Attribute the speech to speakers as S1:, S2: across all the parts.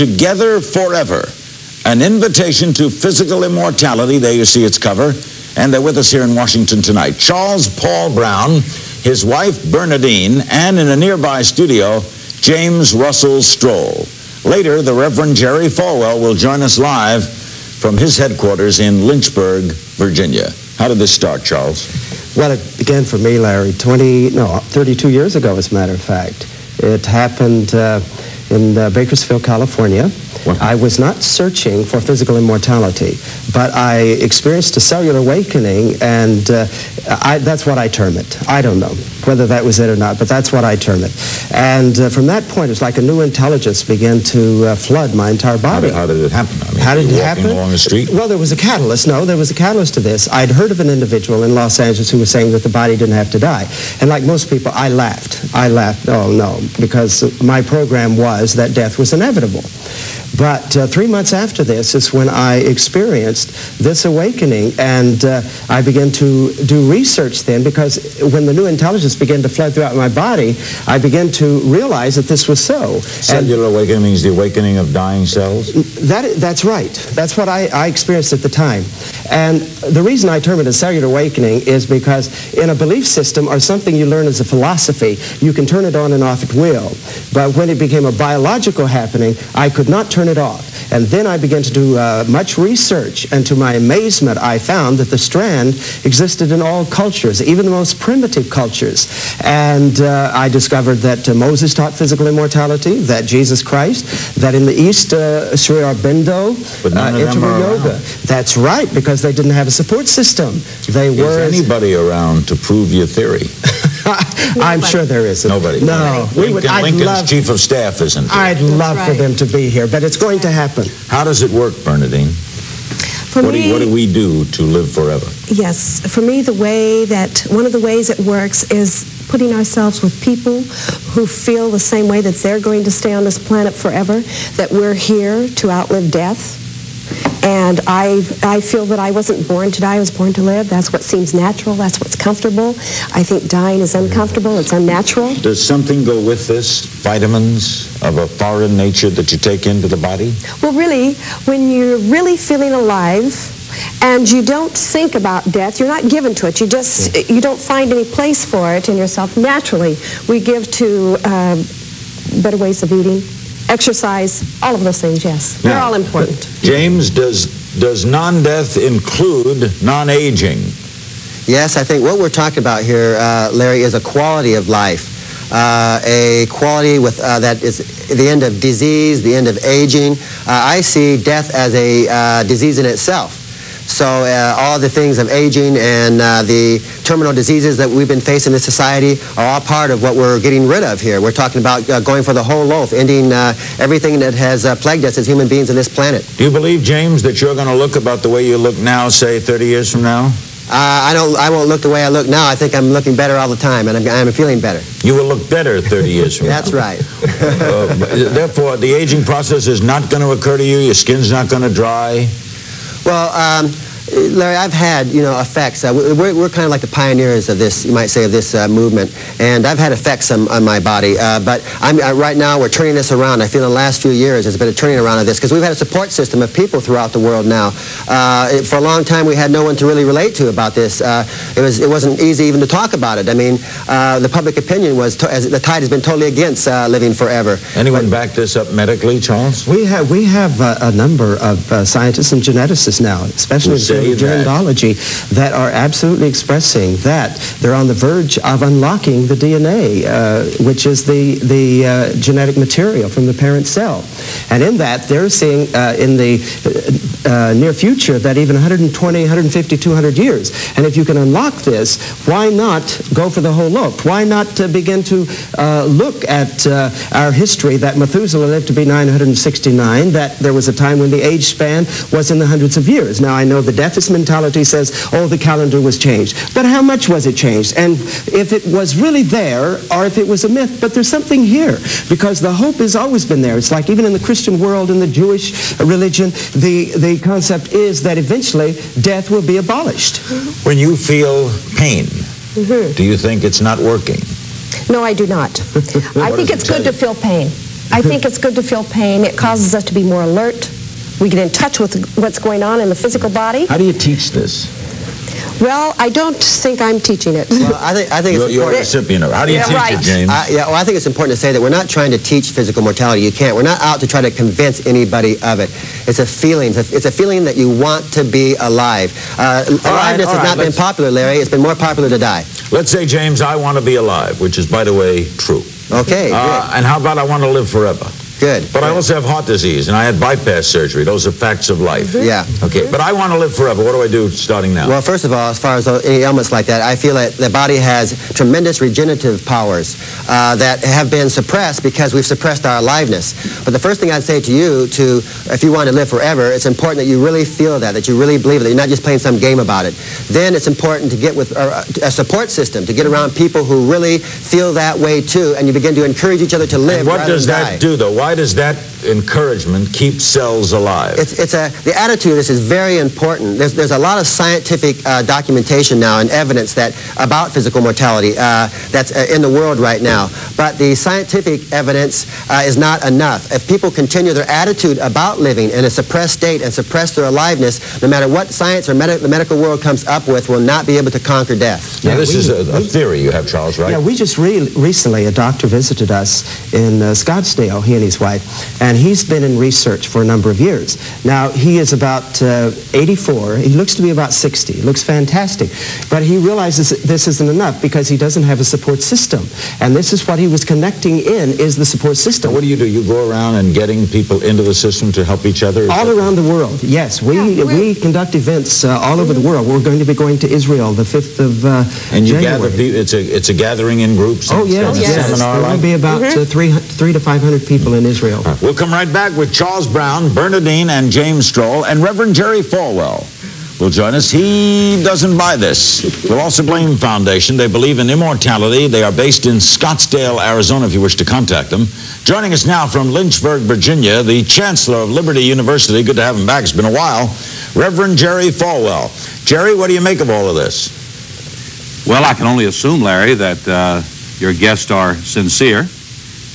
S1: Together Forever, an invitation to physical immortality. There you see its cover. And they're with us here in Washington tonight. Charles Paul Brown, his wife Bernadeane, and in a nearby studio, James Russell Strole. Later, the Reverend Jerry Falwell will join us live from his headquarters in Lynchburg, Virginia. How did this start, Charles?
S2: Well, it began for me, Larry, 20, no, 32 years ago, as a matter of fact. It happened uh, in uh, Bakersfield, California.
S1: What?
S2: I was not searching for physical immortality, but I experienced a cellular awakening, and uh, I, that's what I term it. I don't know whether that was it or not, but that's what I term it. And uh, from that point, it's like a new intelligence began to uh, flood my entire
S1: How
S2: body.
S1: did, how did it happen? I mean,
S2: How did it happen?
S1: along the street?
S2: Well, there was a catalyst. No, there was a catalyst to this. I'd heard of an individual in Los Angeles who was saying that the body didn't have to die. And like most people, I laughed. I laughed, oh no, because my program was that death was inevitable. But uh, three months after this is when I experienced this awakening, and uh, I began to do research then because when the new intelligence began to flood throughout my body, I began to realize that this was so. And-
S1: Cellular awakening means the awakening of dying cells?
S2: that, that's right. That's what I, I experienced at the time. And the reason I term it a cellular awakening is because in a belief system or something you learn as a philosophy, you can turn it on and off at will. But when it became a biological happening, I could not turn it off. And then I began to do uh, much research, and to my amazement, I found that the strand existed in all cultures, even the most primitive cultures. And uh, I discovered that uh, Moses taught physical immortality, that Jesus Christ, that in the East, uh, Sri Aurobindo, uh, yoga. That's right, because they didn't have a support system. They were.
S1: Is anybody around to prove your theory?
S2: I'm sure there isn't.
S1: Nobody.
S2: No, we would.
S1: Lincoln,
S2: I'd
S1: Lincoln's
S2: love.
S1: chief of staff isn't there.
S2: I'd love for them to be here, but it's going to happen.
S1: How does it work, Bernadeane?
S3: For
S1: What do,
S3: me,
S1: what do we do to live forever?
S3: yes, for me, the way that one of the ways it works is putting ourselves with people who feel the same way that they're going to stay on this planet forever, that we're here to outlive death. And I, I feel that I wasn't born to die, I was born to live. That's what seems natural, that's what's comfortable. I think dying is uncomfortable, it's unnatural.
S1: Does something go with this? Vitamins of a foreign nature that you take into the body?
S3: Well, really, when you're really feeling alive and you don't think about death, you're not given to it. You just, you don't find any place for it in yourself. Naturally, we give to um, better ways of eating, exercise, all of those things, yes. They're all important.
S1: James, does does non-death include non-aging?
S4: Yes, I think what we're talking about here, uh, Larry, is a quality of life. Uh, a quality with uh, that is the end of disease, the end of aging. Uh, I see death as a uh, disease in itself. So uh, all the things of aging and uh, the terminal diseases that we've been facing in society are all part of what we're getting rid of here. We're talking about uh, going for the whole loaf, ending uh, everything that has uh, plagued us as human beings on this planet.
S1: Do you believe, James, that you're going to look about the way you look now, say 30 years from now?
S4: Uh, I don't. I won't look the way I look now. I think I'm looking better all the time, and I'm, I'm feeling better.
S1: You will look better 30 years from
S4: That's
S1: now.
S4: That's right.
S1: Uh, therefore, the aging process is not going to occur to you. Your skin's not going to dry.
S4: Well, um, Larry, I've had, you know, effects. Uh, we're, we're kind of like the pioneers of this, you might say, of this uh, movement. And I've had effects on, on my body. Uh, but I'm, uh, right now, we're turning this around. I feel in the last few years there's been a turning around of this because we've had a support system of people throughout the world now. Uh, it- for a long time, we had no one to really relate to about this. Uh, it, was, it wasn't easy even to talk about it. I mean, uh, the public opinion was, to, as the tide has been totally against uh, living forever.
S1: Anyone back this up medically, Charles?
S2: We have we have uh, a number of uh, scientists and geneticists now, especially
S1: Who
S2: in the field
S1: say
S2: of
S1: that?
S2: gerontology, that are absolutely expressing that they're on the verge of unlocking the DNA, uh, which is the the uh, genetic material from the parent cell, and in that they're seeing uh, in the uh, near future that even 120, 150, 200 years, and if you can unlock this, why not go for the whole loaf? Why not uh, begin to uh, look at uh, our history that Methuselah lived to be 969, that there was a time when the age span was in the hundreds of years. Now, I know the deficit mentality says, oh, the calendar was changed. But how much was it changed? And if it was really there, or if it was a myth, but there's something here, because the hope has always been there. It's like even in the Christian world, in the Jewish religion, the, the concept is that eventually death will be abolished.
S1: When you feel pain, mm-hmm. do you think it's not working?
S3: No, I do not. I think it's
S1: it
S3: good
S1: tell
S3: to feel pain. I mm-hmm. think it's good to feel pain. It causes us to be more alert. We get in touch with what's going on in the physical body.
S1: How do you teach this?
S3: Well, I don't think I'm teaching it.
S4: Well, I think, I think
S1: You're,
S4: it's
S1: you're a
S4: important.
S1: recipient of it. How do you
S3: Yeah,
S1: teach
S3: right.
S1: it, James?
S4: I, yeah, well, I think it's important to say that we're not trying to teach physical mortality. You can't. We're not out to try to convince anybody of it. It's a feeling. It's a, it's a feeling that you want to be alive. Uh, aliveness
S1: all
S4: has
S1: right,
S4: not been popular, Larry. It's been more popular to die.
S1: Let's say, James, I want to be alive, which is, by the way, true.
S4: Okay,
S1: Uh, and how about I want to live forever?
S4: Good. Good.
S1: But I also have heart disease, and I had bypass surgery. Those are facts of life.
S4: Yeah.
S1: Okay, but I want to live forever. What do I do starting now?
S4: Well, first of all, as far as any ailments like that, I feel that the body has tremendous regenerative powers uh, that have been suppressed because we've suppressed our aliveness. But the first thing I'd say to you, to if you want to live forever, it's important that you really feel that, that you really believe it, that you're not just playing some game about it. Then it's important to get with uh, a support system, to get around people who really feel that way too, and you begin to encourage each other to live
S1: and what does that
S4: die.
S1: do, though? Why does that encouragement keep cells alive?
S4: It's, it's a, the attitude, this is very important. There's, there's a lot of scientific uh, documentation now and evidence that about physical mortality uh, that's uh, in the world right now. But the scientific evidence uh, is not enough. If people continue their attitude about living in a suppressed state and suppress their aliveness, no matter what science or medi- the medical world comes up with, will not be able to conquer death.
S1: now,
S2: Yeah,
S1: this
S2: we-
S1: is a, a theory you have, Charles, right?
S2: Yeah, we just re- recently, a doctor visited us in uh, Scottsdale, he and his wife, and he's been in research for a number of years. Now, he is about uh, 84. He looks to be about 60. He looks fantastic. But he realizes that this isn't enough because he doesn't have a support system. And this is what he was connecting in, is the support system.
S1: Now, what do you do? You go around and getting people into the system to help each other?
S2: All around the world, yes. We,
S3: Yeah, we-
S2: we conduct events uh, all over the world. We're going to be going to Israel the 5th of uh,
S1: And you
S2: January.
S1: gather people, it's a, it's a gathering in groups?
S2: Oh,
S1: and
S2: yes,
S1: it's a
S2: yes.
S1: seminar
S2: There will be about uh, three, three to 500 people in Israel.
S1: We'll come right back with Charles Brown, Bernadeane, and James Strole, and Reverend Jerry Falwell will join us. He doesn't buy this. The Eternal Flame Foundation, they believe in immortality. They are based in Scottsdale, Arizona, if you wish to contact them. Joining us now from Lynchburg, Virginia, the Chancellor of Liberty University. Good to have him back. It's been a while. Reverend Jerry Falwell. Jerry, what do you make of all of this?
S5: Well, I can only assume, Larry, that uh, your guests are sincere,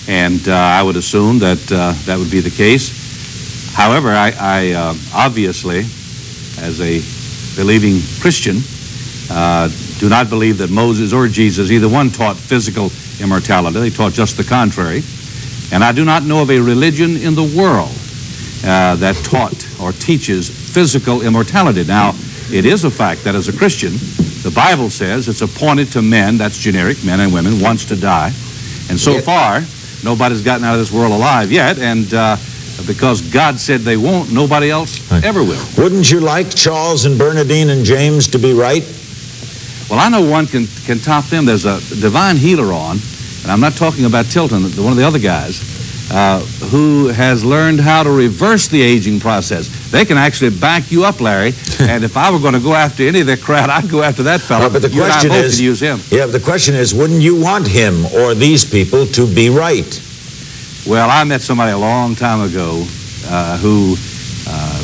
S5: and uh, I would assume that uh, that would be the case. However, I, I uh, obviously, as a believing Christian, uh, do not believe that Moses or Jesus, either one, taught physical immortality. They taught just the contrary. And I do not know of a religion in the world uh, that taught or teaches physical immortality. Now, it is a fact that as a Christian, the Bible says it's appointed to men, that's generic, men and women, once to die. And so far, nobody's gotten out of this world alive yet. And uh, because God said they won't, nobody else
S1: Right.
S5: ever will.
S1: Wouldn't you like Charles and Bernadine and James to be right?
S5: Well, I know one can, can top them. There's a divine healer on, and I'm not talking about Tilton, the- one of the other guys, uh, who has learned how to reverse the aging process. They can actually back you up, Larry. and if I were going to go after any of their crowd, I'd go after that fellow.
S1: But the
S5: you
S1: question is-
S5: use him.
S1: Yeah, but the question is, wouldn't you want him or these people to be right?
S5: Well, I met somebody a long time ago uh, who uh,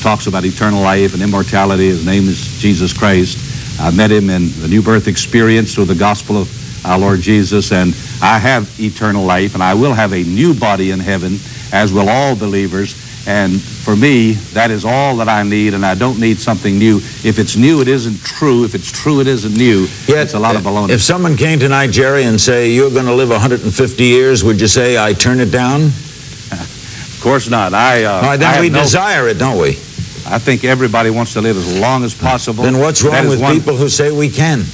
S5: talks about eternal life and immortality. His name is Jesus Christ. I met him in the new birth experience through the gospel of our Lord Jesus, and I have eternal life, and I will have a new body in heaven, as will all believers. And for me, that is all that I need, and I don't need something new. If it's new, it isn't true. If it's true, it isn't new. it's a lot of baloney.
S1: If someone came tonight, Jerry, and say, you're going to live 150 years, would you say, I turn it down?
S5: of course not. I, uh,
S1: right, then
S5: have
S1: we
S5: no-
S1: desire it, don't we?
S5: I think everybody wants to live as long as possible.
S1: Then what's wrong with
S5: one-
S1: people who say we can?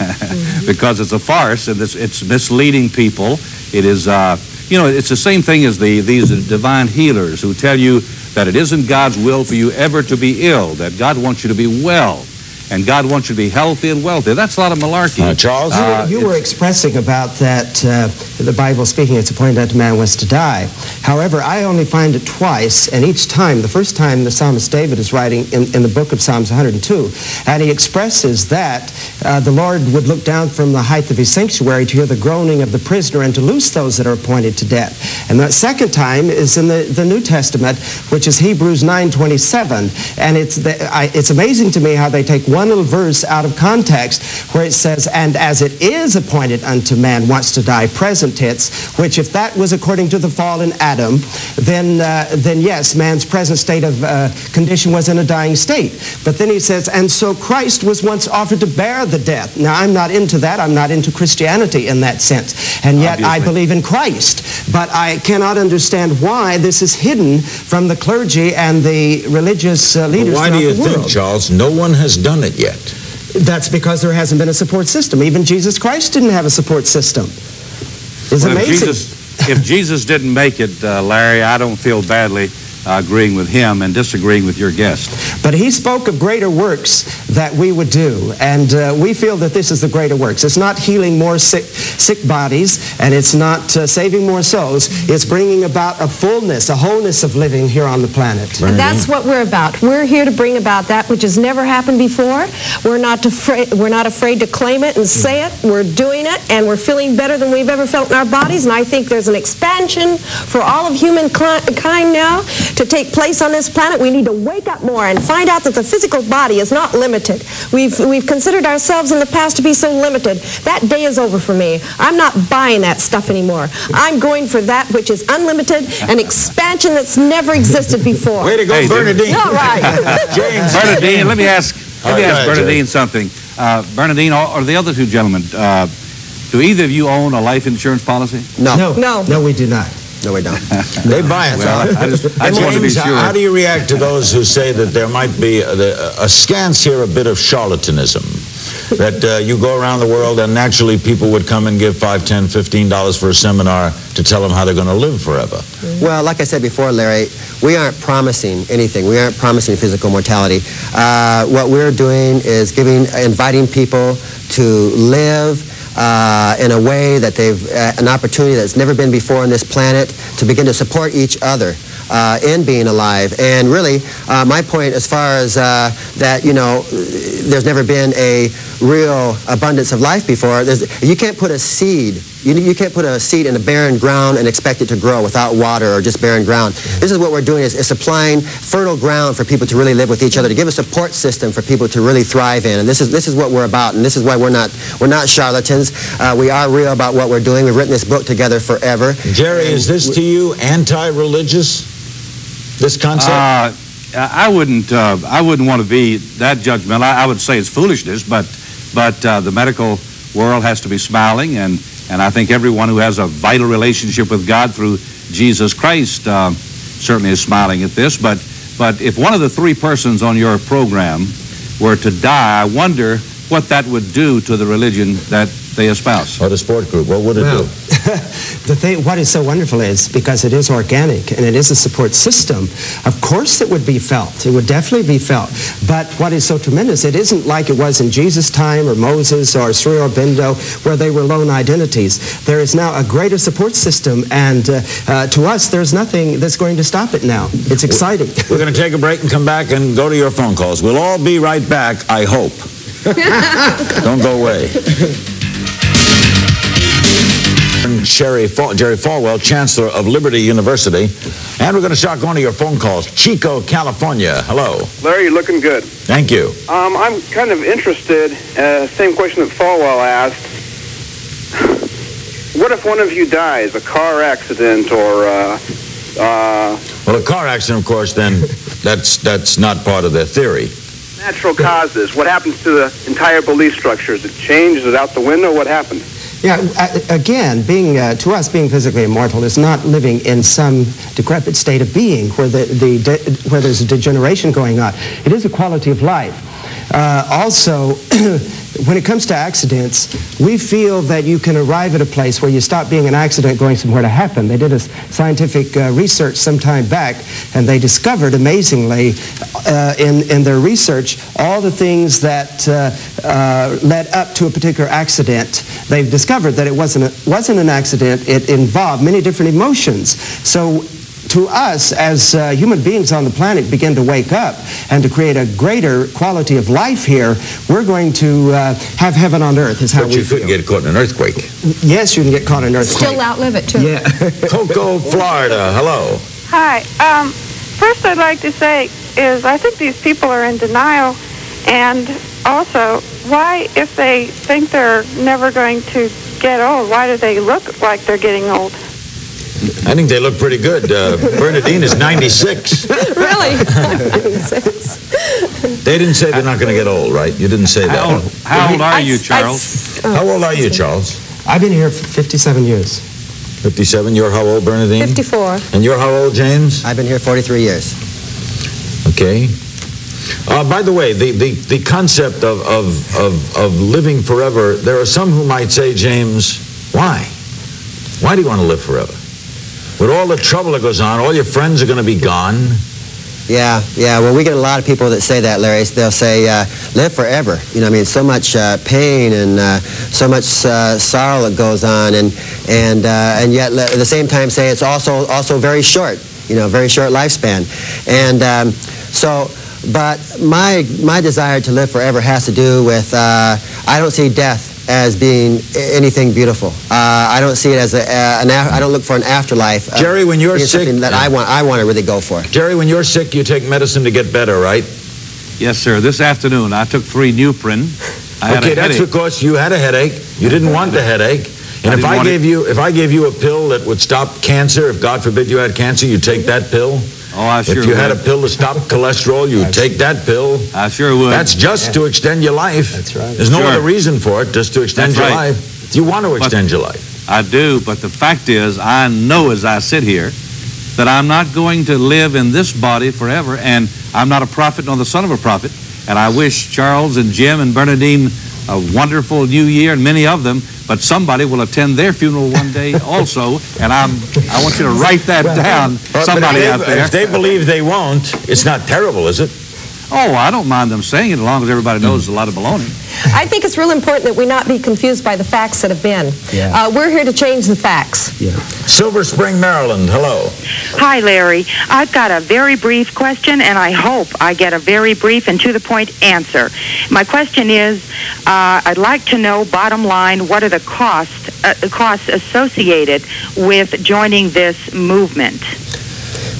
S5: because it's a farce and it's, it's misleading people. It is, uh, you know, it's the same thing as the, these divine healers who tell you that it isn't God's will for you ever to be ill, that God wants you to be well, and God wants you to be healthy and wealthy. That's a lot of malarkey.
S1: Uh, Charles?
S5: Uh,
S2: you were expressing about that uh, the Bible speaking, it's appointed unto man was to die. However, I only find it twice, and each time, the first time the psalmist David is writing in, in the book of Psalms 102, and he expresses that uh, the Lord would look down from the height of his sanctuary to hear the groaning of the prisoner and to loose those that are appointed to death. And that second time is in the, the New Testament, which is Hebrews 9.27, and it's, the, I, it's amazing to me how they take one one little verse out of context where it says, and as it is appointed unto man once to die, present tense, which if that was according to the fallen Adam, then, uh, then yes, man's present state of uh, condition was in a dying state. But then he says, and so Christ was once offered to bear the death. Now, I'm not into that. I'm not into Christianity in that sense. And yet I believe in Christ. But I cannot understand why this is hidden from the clergy and the religious uh, leaders
S1: Why do you think. Charles, no one has done it yet?
S2: That's because there hasn't been a support system. Even Jesus Christ didn't have a support system. It's
S5: Well, if
S2: amazing.
S5: Jesus, if Jesus didn't make it, uh, Larry, I don't feel badly agreeing with him and disagreeing with your guest.
S2: But he spoke of greater works that we would do, and uh, we feel that this is the greater works. It's not healing more sick, sick bodies, and it's not uh, saving more souls. It's bringing about a fullness, a wholeness of living here on the planet.
S3: And that's what we're about. We're here to bring about that which has never happened before. We're not afraid. We're not afraid to claim it and say it. We're doing it, and we're feeling better than we've ever felt in our bodies. And I think there's an expansion for all of humankind now to take place on this planet. We need to wake up more and find out that the physical body is not limited. We've we've considered ourselves in the past to be so limited. That day is over for me. I'm not buying that stuff anymore. I'm going for that which is unlimited, an expansion that's never existed before.
S1: Way to go,
S5: Hey, dude.
S1: Bernadeane.
S3: All right.
S1: James.
S5: Bernadeane, let me ask, let me
S1: right,
S5: ask
S1: ahead,
S5: Bernadeane something. Uh, Bernadeane, or, or the other two gentlemen, uh, do either of you own a life insurance policy?
S4: No, no,
S2: No,
S3: No.
S2: no, we do not.
S4: We don't.
S1: They buy it.
S5: Well, I just, I just want to be sure.
S1: how do you react to those who say that there might be a, a scance here, a bit of charlatanism? That uh, you go around the world and naturally people would come and give five, ten, fifteen dollars for a seminar to tell them how they're going to live forever.
S4: Well, like I said before, Larry, we aren't promising anything. We aren't promising physical mortality. Uh, what we're doing is giving, inviting people to live uh, in a way that they've uh, an opportunity that's never been before on this planet to begin to support each other. Uh, in being alive, and really, uh, my point as far as uh, that, you know, there's never been a real abundance of life before. There's, you can't put a seed. You, you can't put a seed in a barren ground and expect it to grow without water or just barren ground. This is what we're doing is, is supplying fertile ground for people to really live with each other, to give a support system for people to really thrive in. And this is this is what we're about. And this is why we're not we're not charlatans. Uh, we are real about what we're doing. We've written this book together forever.
S1: Jerry, is this to you anti-religious? This concept?
S5: Uh, I wouldn't. Uh, I wouldn't want to be that judgmental. I, I would say it's foolishness, but but uh, the medical world has to be smiling, and and I think everyone who has a vital relationship with God through Jesus Christ uh, certainly is smiling at this. But but if one of the three persons on your program were to die, I wonder what that would do to the religion that they espouse.
S1: or the sport group? What would it
S2: Well,
S1: do?
S2: the thing, what is so wonderful is because it is organic and it is a support system, of course it would be felt. It would definitely be felt. But what is so tremendous, it isn't like it was in Jesus' time or Moses or Sri Aurobindo where they were lone identities. There is now a greater support system and uh, uh, to us there's nothing that's going to stop it now. It's exciting.
S1: We're going to take a break and come back and go to your phone calls. We'll all be right back, I hope. Don't go away. Sherry Fal- Jerry Falwell, Chancellor of Liberty University. And we're going to start going to your phone calls. Chico, California. Hello.
S6: Larry, you're looking good.
S1: Thank you.
S6: Um, I'm kind of interested, uh, same question that Falwell asked. What if one of you dies, a car accident or, uh, uh,
S1: Well, a car accident, of course, then that's that's not part of their theory.
S6: natural causes? What happens to the entire belief structure? Is it changed? Is it out the window? What happens?
S2: Yeah, again, being uh, to us, being physically immortal is not living in some decrepit state of being where the, the de- where there's a degeneration going on. It is a quality of life. Uh, also, when it comes to accidents, we feel that you can arrive at a place where you stop being an accident going somewhere to happen. They did a scientific uh, research some time back, and they discovered amazingly uh, in, in their research all the things that uh, uh, led up to a particular accident. They've discovered that it wasn't, a, wasn't an accident, it involved many different emotions. So to us as uh, human beings on the planet begin to wake up and to create a greater quality of life here, we're going to uh, have heaven on earth is how
S1: But
S2: we
S1: you could
S2: feel.
S1: get caught in an earthquake.
S2: Yes, you can get caught in an earthquake.
S3: Still outlive it, too.
S2: Yeah.
S1: Cocoa, Florida. Hello.
S7: Hi. Um, first, I'd like to say is I think these people are in denial, and also, why, if they think they're never going to get old, why do they look like they're getting old?
S1: I think they look pretty good. Uh, Bernadeane is 96.
S3: really?
S1: They didn't say they're not going to get old, right? You didn't say that.
S5: How old, how old are you, Charles?
S1: How old are you, Charles?
S2: I've been here for 57 years.
S1: 57. You're how old, Bernadeane?
S3: 54.
S1: And you're how old, James?
S4: I've been here 43 years.
S1: Okay. Uh, by the way, the, the, the concept of, of, of, of living forever, there are some who might say, James, why? Why do you want to live forever? With all the trouble that goes on, all your friends are going to be gone.
S4: Yeah, yeah. Well, we get a lot of people that say that, Larry. They'll say, uh, live forever. You know, I mean, so much uh, pain and uh, so much uh, sorrow that goes on, and and uh, and yet at the same time say it's also also very short. You know, very short lifespan, and um, so. But my my desire to live forever has to do with uh, I don't see death as being anything beautiful. Uh, I don't see it as a, uh, an af- I don't look for an afterlife. of
S1: Jerry, when you're sick-
S4: something that I want I want to really go for.
S1: Jerry, when you're sick, you take medicine to get better, right?
S5: Yes, sir. This afternoon, I took three Nuprin. I had
S1: okay,
S5: a
S1: that's
S5: headache.
S1: because you had a headache. You didn't want the headache. And
S5: I
S1: if I
S5: want it.
S1: gave you if I gave you a pill that would stop cancer, if God forbid you had cancer, you take that pill.
S5: Oh, I sure
S1: if you
S5: would.
S1: had a pill to stop cholesterol, you take that pill.
S5: I sure would.
S1: That's just to extend your life.
S2: That's right.
S1: There's no
S5: Sure.
S1: other reason for it, just to extend
S5: That's
S1: your
S5: right.
S1: life. You want to extend your life.
S5: I do, but the fact is, I know as I sit here that I'm not going to live in this body forever, and I'm not a prophet nor the son of a prophet. And I wish Charles and Jim and Bernadeane a wonderful new year, and many of them. But somebody will attend their funeral one day also, and I'm I want you to write that down.
S1: But
S5: Somebody
S1: if they,
S5: out there.
S1: If they believe they won't, it's not terrible, is it?
S5: Oh, I don't mind them saying it as long as everybody knows it's a lot of baloney.
S3: I think it's real important that we not be confused by the facts that have been.
S2: Yeah.
S3: Uh, we're here to change the facts.
S2: Yeah.
S1: Silver Spring, Maryland. Hello.
S8: Hi, Larry. I've got a very brief question, and I hope I get a very brief and to the point answer. My question is uh, I'd like to know, bottom line, what are the costs, uh, costs associated with joining this movement?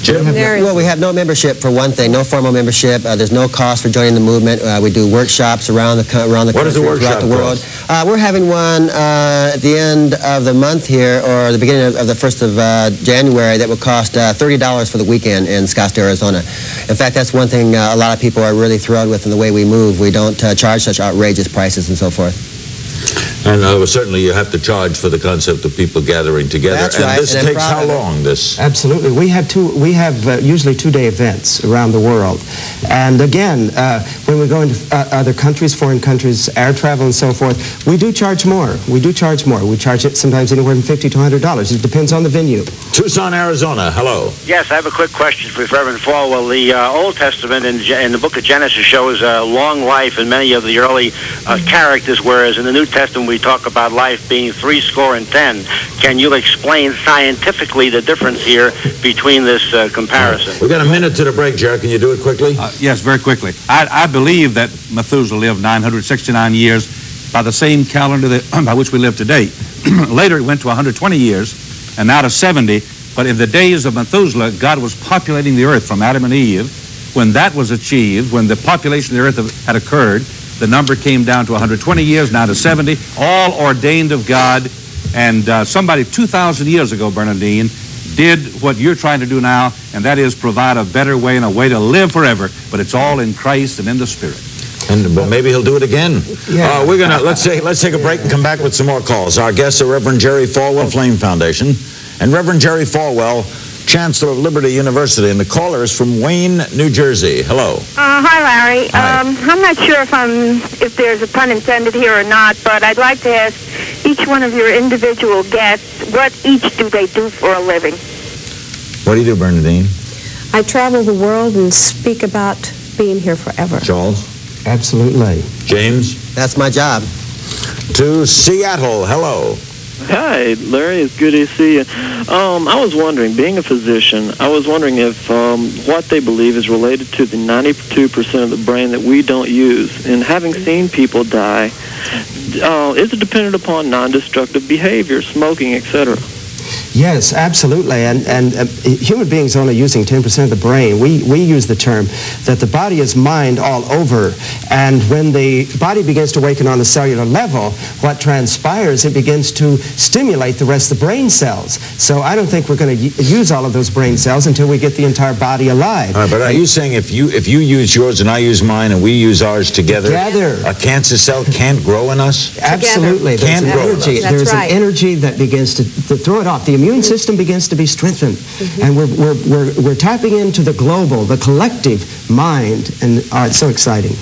S1: Jim?
S4: Well, we have no membership for one thing, no formal membership. Uh, there's no cost for joining the movement. Uh, we do workshops around the around the
S1: What does
S4: country,
S1: a workshop
S4: throughout the world. Uh, we're having one uh, at the end of the month here, or the beginning of, of the first of uh, January, that will cost uh, thirty dollars for the weekend in Scottsdale, Arizona. In fact, that's one thing uh, a lot of people are really thrilled with in the way we move. We don't uh, charge such outrageous prices and so forth.
S1: And uh, certainly you have to charge for the concept of people gathering together.
S4: That's
S1: and
S4: right,
S1: this
S4: and in
S1: takes how long? This
S2: Absolutely. We have two. We have uh, usually two-day events around the world, and again, uh, when we go into uh, other countries, foreign countries, air travel and so forth, we do charge more. We do charge more. We charge it sometimes anywhere from fifty to hundred dollars. It depends on the venue.
S1: Tucson, Arizona. Hello.
S9: Yes, I have a quick question for Reverend Falwell. The uh, Old Testament in, in the book of Genesis shows a long life in many of the early uh, characters, whereas in the New Testament we talk about life being three score and ten. Can you explain scientifically the difference here between this uh, comparison?
S1: We've got a minute to the break, Jerry. Can you do it quickly?
S5: Uh, yes, very quickly. I, I believe that Methuselah lived 969 years by the same calendar that, by which we live today. Later, it went to 120 years, and now to 70. But in the days of Methuselah, God was populating the earth from Adam and Eve. When that was achieved, when the population of the earth had occurred, the number came down to 120 years, now to 70, all ordained of God. And uh, somebody 2,000 years ago, Bernadeane, did what you're trying to do now, and that is provide a better way and a way to live forever. But it's all in Christ and in the Spirit.
S1: And well, maybe he'll do it again.
S2: Yeah.
S1: Uh, we're gonna let's say let's take a break and come back with some more calls. Our guests are Reverend Jerry Falwell, Flame Foundation, and Reverend Jerry Falwell, Chancellor of Liberty University. And the caller is from Wayne, New Jersey. Hello.
S7: Uh, hi, Larry.
S1: Hi.
S7: Um, I'm not sure if I'm if there's a pun intended here or not, but I'd like to ask each one of your individual guests what each do they do for a living.
S1: What do you do, Bernadeane?
S3: I travel the world and speak about being here forever.
S1: Charles?
S2: Absolutely.
S1: James?
S4: That's my job.
S1: To Seattle. Hello.
S10: Hi, Larry. It's good to see you. Um, I was wondering, being a physician, I was wondering if um, what they believe is related to the 92% of the brain that we don't use. And having seen people die, uh, is it dependent upon non-destructive behavior, smoking, etc.?
S2: Yes, absolutely. And, and uh, human beings only using 10% of the brain. We, we use the term that the body is mind all over. And when the body begins to awaken on a cellular level, what transpires, it begins to stimulate the rest of the brain cells. So I don't think we're going to use all of those brain cells until we get the entire body alive.
S1: All right, but are you saying if you if you use yours and I use mine and we use ours together,
S2: Together.
S1: a cancer cell can't grow in us?
S2: Absolutely. There's
S1: Can't
S2: an
S1: grow
S2: energy.
S1: with us.
S2: There's
S3: right.
S2: an energy that begins to, to throw it off. The immune system begins to be strengthened.
S3: Mm-hmm.
S2: And we're, we're, we're, we're tapping into the global, the collective mind. And uh, it's so exciting.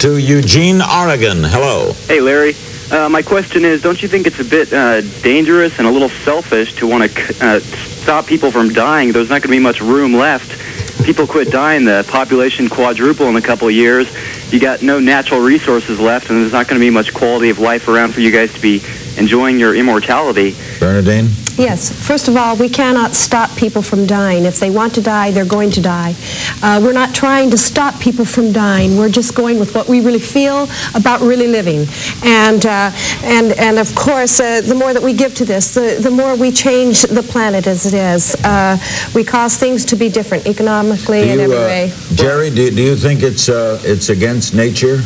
S1: To Eugene, Oregon. Hello.
S11: Hey, Larry. Uh, my question is, don't you think it's a bit uh, dangerous and a little selfish to want to uh, stop people from dying? There's not going to be much room left. People quit dying, the population quadruple in a couple of years. You got no natural resources left, and there's not going to be much quality of life around for you guys to be enjoying your immortality.
S1: Bernadeane?
S3: Yes. First of all, we cannot stop people from dying. If they want to die, they're going to die. Uh, we're not trying to stop people from dying. We're just going with what we really feel about really living. And uh, and and of course, uh, the more that we give to this, the, the more we change the planet as it is. Uh, we cause things to be different economically
S1: Do
S3: in every
S1: uh,
S3: way.
S1: Jerry, do, do you think it's uh, it's against nature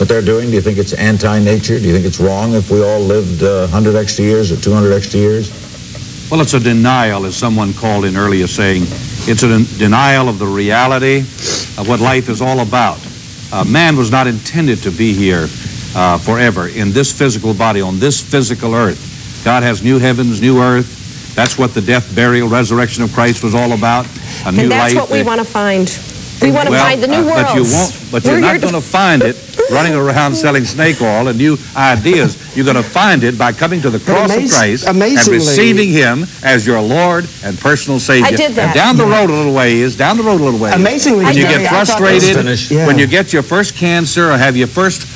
S1: what they're doing? Do you think it's anti-nature? Do you think it's wrong if we all lived uh, 100 extra years or 200 extra years?
S5: Well, it's a denial, as someone called in earlier, saying it's a den- denial of the reality of what life is all about. Uh, man was not intended to be here uh, forever in this physical body, on this physical earth. God has new heavens, new earth. That's what the death, burial, resurrection of Christ was all about. A new life.
S3: And that's
S5: life.
S3: what we want to find. We want to
S5: Well,
S3: find the new
S5: uh,
S3: world.
S5: But you won't. But you're not going to find it running around selling snake oil and new ideas. You're going to find it by coming to the cross
S2: amaz-
S5: of Christ
S2: amazingly-
S5: and receiving Him as your Lord and personal Savior.
S3: I did that.
S5: And down the road a little ways, down the road a little ways.
S2: Amazingly,
S5: when you get frustrated,
S2: Yeah.
S5: when you get your first cancer or have your first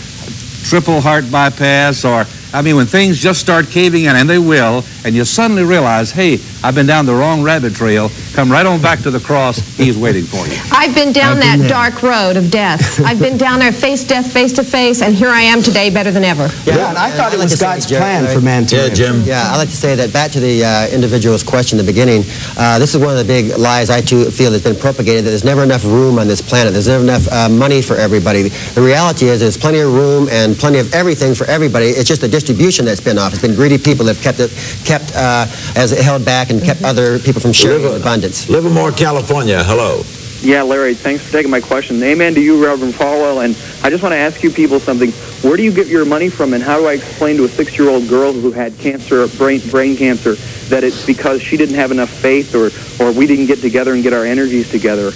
S5: triple heart bypass or I mean when things just start caving in and they will and you suddenly realize hey I've been down the wrong rabbit trail come right on back to the cross he's waiting for you
S3: I've been down
S2: I've
S3: that
S2: been
S3: dark road of death. I've been down there, faced death face to face, and here I am today, better than ever.
S2: Yeah, and I thought
S4: I'd
S2: it
S4: like
S2: was
S4: to say,
S2: God's
S4: Jerry,
S2: plan
S4: Larry.
S2: for man to
S1: Yeah,
S2: live.
S1: Jim.
S4: Yeah, I'd like to say that back to the uh, individual's question in the beginning, uh, this is one of the big lies I too feel has been propagated, that there's never enough room on this planet. There's never enough uh, money for everybody. The reality is there's plenty of room and plenty of everything for everybody. It's just the distribution that's been off. It's been greedy people that have kept it, kept uh, as it held back and kept other people from sharing
S1: Liver-
S4: abundance.
S1: Livermore, California. Hello.
S11: Yeah, Larry, thanks for taking my question. Amen to you, Reverend Falwell. And I just want to ask you people something. Where do you get your money from, and how do I explain to a six-year-old girl who had cancer, brain, brain cancer, that it's because she didn't have enough faith or, or we didn't get together and get our energies together?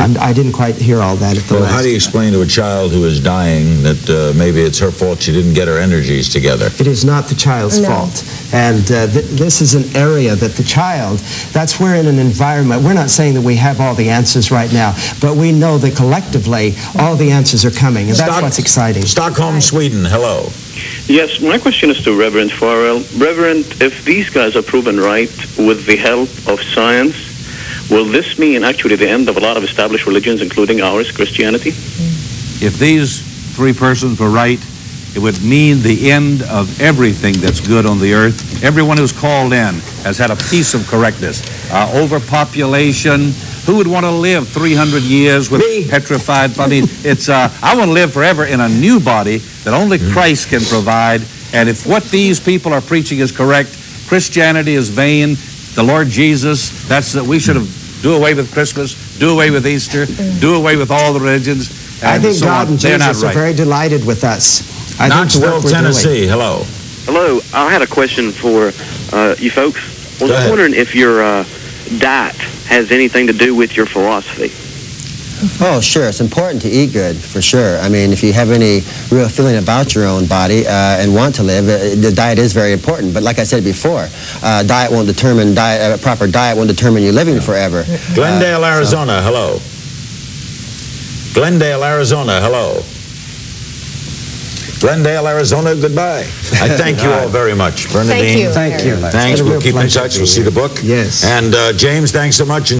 S2: And I didn't quite hear all that at the
S1: Well,
S2: last.
S1: how do you explain to a child who is dying that uh, maybe it's her fault she didn't get her energies together?
S2: It is not the child's
S3: No.
S2: fault. And uh, th- this is an area that the child, that's where in an environment, we're not saying that we have all the answers right now, but we know that collectively all the answers are coming. And that's
S1: Stock-
S2: what's exciting.
S1: Stockholm, Sweden. Hello.
S12: Yes, my question is to Reverend Farrell. Reverend, if these guys are proven right with the help of science, will this mean actually the end of a lot of established religions, including ours, Christianity?
S5: If these three persons were right, it would mean the end of everything that's good on the earth. Everyone who's called in has had a piece of correctness. Uh, overpopulation. Who would want to live 300 years with
S2: Me.
S5: petrified? I mean, it's. Uh, I want to live forever in a new body that only Christ can provide. And if what these people are preaching is correct, Christianity is vain. The Lord Jesus. That's that we should have do away with Christmas, do away with Easter, do away with all the religions.
S2: I think
S5: so
S2: God
S5: on.
S2: and
S5: They're not
S2: Jesus are very delighted with us. I think the
S1: Knoxville,
S2: work we're doing-
S1: Tennessee. Hello.
S13: Hello, I had a question for uh, you folks. I was
S1: Go ahead.
S13: wondering if your uh, diet has anything to do with your philosophy.
S4: Oh, sure. It's important to eat good, for sure. I mean, if you have any real feeling about your own body uh, and want to live, uh, the diet is very important. But like I said before, uh, diet won't determine diet. A proper diet won't determine you living forever.
S1: Glendale,
S4: Uh, so-
S1: Arizona. Hello. Glendale, Arizona. Hello. Glendale, Arizona. Goodbye. I thank you all very much, Bernadeane.
S3: Thank you.
S2: Thank you.
S1: Thanks.
S2: It's been a
S1: We'll keep in touch. We'll see the book.
S2: Yes.
S1: And uh, James, thanks so much.